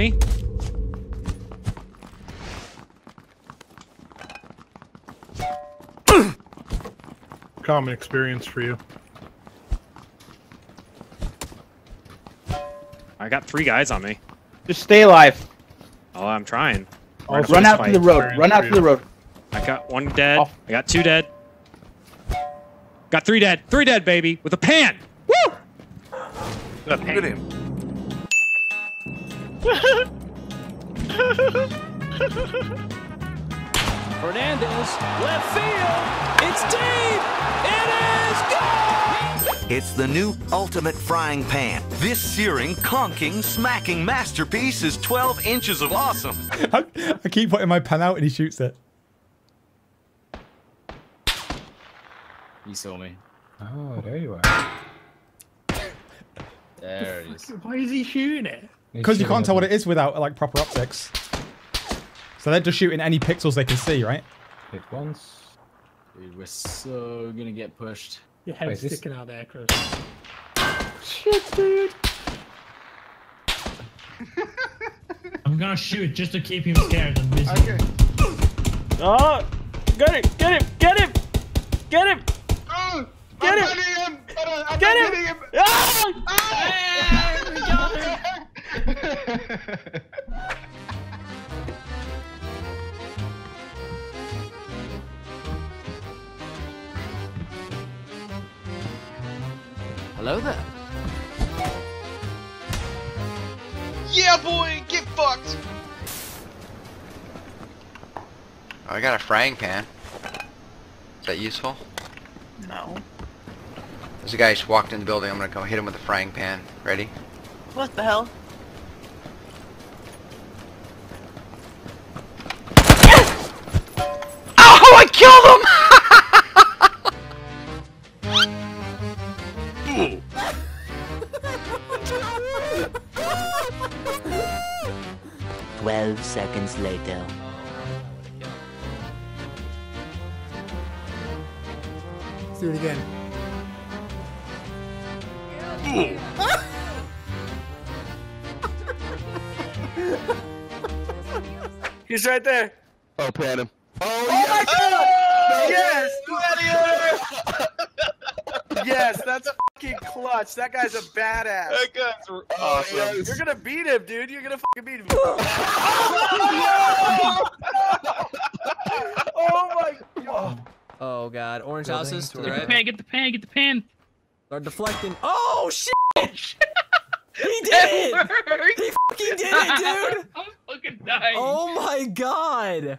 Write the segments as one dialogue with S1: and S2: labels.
S1: me.
S2: Common experience for you.
S1: I got three guys on me.
S3: Just stay alive.
S1: Oh, I'm trying.
S2: Also
S3: Run out to the road. Run out to the road.
S1: I got one dead.
S3: Oh.
S1: I got two dead. Got three dead. Three dead, baby, with a pan. Woo!
S4: Look at him.
S5: Fernandez, left field. It's deep. It is gone.
S6: It's the new ultimate frying pan. This searing, conking, smacking masterpiece is 12 inches of awesome.
S7: I, I keep putting my pen out and he shoots it.
S8: You saw me.
S9: Oh, there you are.
S8: There it is.
S9: Why is he shooting it?
S7: Because you can't tell what it is without like proper optics. So they're just shooting any pixels they can see, right?
S9: Hit once.
S8: Dude, we're so gonna get pushed.
S9: Your head's
S7: Wait, is this-
S9: sticking out there, Chris.
S5: Shit, dude.
S10: I'm gonna shoot just to keep him scared and busy.
S4: Okay.
S3: Oh, get it, get him, get him, get him,
S4: Oh,
S3: Get
S4: I'm
S3: him.
S4: hitting him. Hold on, I'm
S3: get
S4: not
S3: him.
S4: hitting him.
S3: Ah!
S10: Hey, we got him.
S8: Hello there.
S4: yeah, boy, get fucked. Oh, I got a frying pan. Is that useful?
S11: No.
S4: There's a guy just walked in the building. I'm gonna go hit him with a frying pan. Ready?
S11: What the hell?
S12: 12 seconds later.
S13: Let's do it again.
S3: He's right there.
S4: Oh, pan him.
S3: Oh, oh my god! Oh, yes! yes! yes, that's fucking clutch. That guy's a badass.
S4: That guy's awesome.
S3: You're gonna beat him, dude. You're gonna fucking beat him. Oh, oh my god.
S5: Oh god, orange
S9: Building
S5: houses to the
S9: toward
S10: Get the pan, get the pan, get the pan.
S5: Start deflecting. Oh shit! he did it! He fucking did it, dude!
S10: I'm fucking dying.
S5: Oh my god!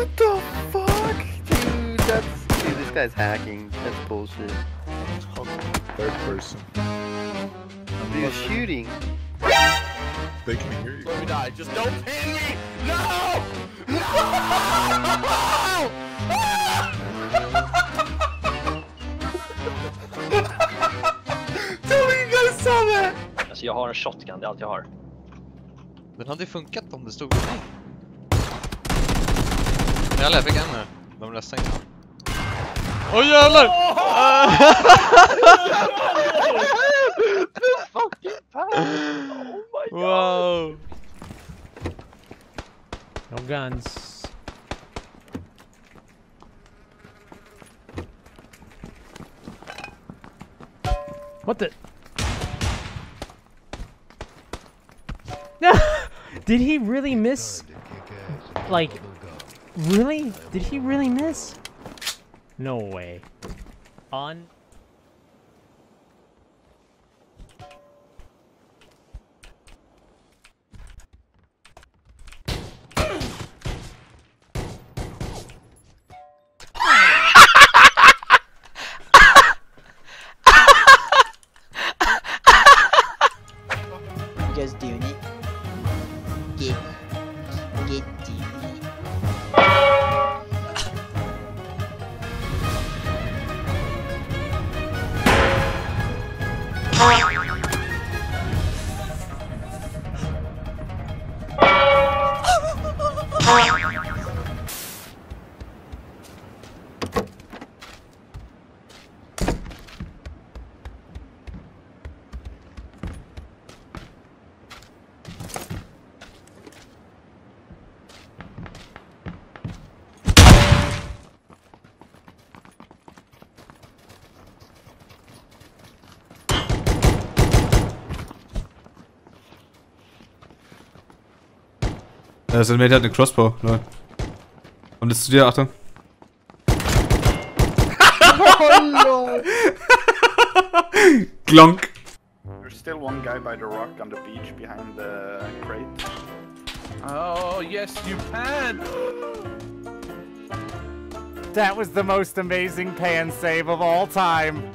S11: What the fuck? Dude, that's. Dude, this guy's hacking. That's bullshit.
S2: Third person.
S11: Dude, shooting.
S2: They can hear you.
S3: Let me die. Just don't pin me! No! Tell me you guys saw that!
S14: Alltså jag har en shotgun, det är allt jag har.
S15: Den hade funkat om det stod vid mig. Jävlar, jag fick en nu. De resten inte. Åh jävlar!
S4: the fucking pan! Oh my
S15: Wow!
S5: No guns. What the? Did he really miss? Like, really? Did he really miss? No way. On.
S16: Ja, sein Mate hat eine Crossbow, lol. Und ist zu dir, Achtung. Glonk.
S17: There's still one guy by the rock on the beach behind the crate. Oh, yes, you can!
S18: That was the most amazing pan save of all time.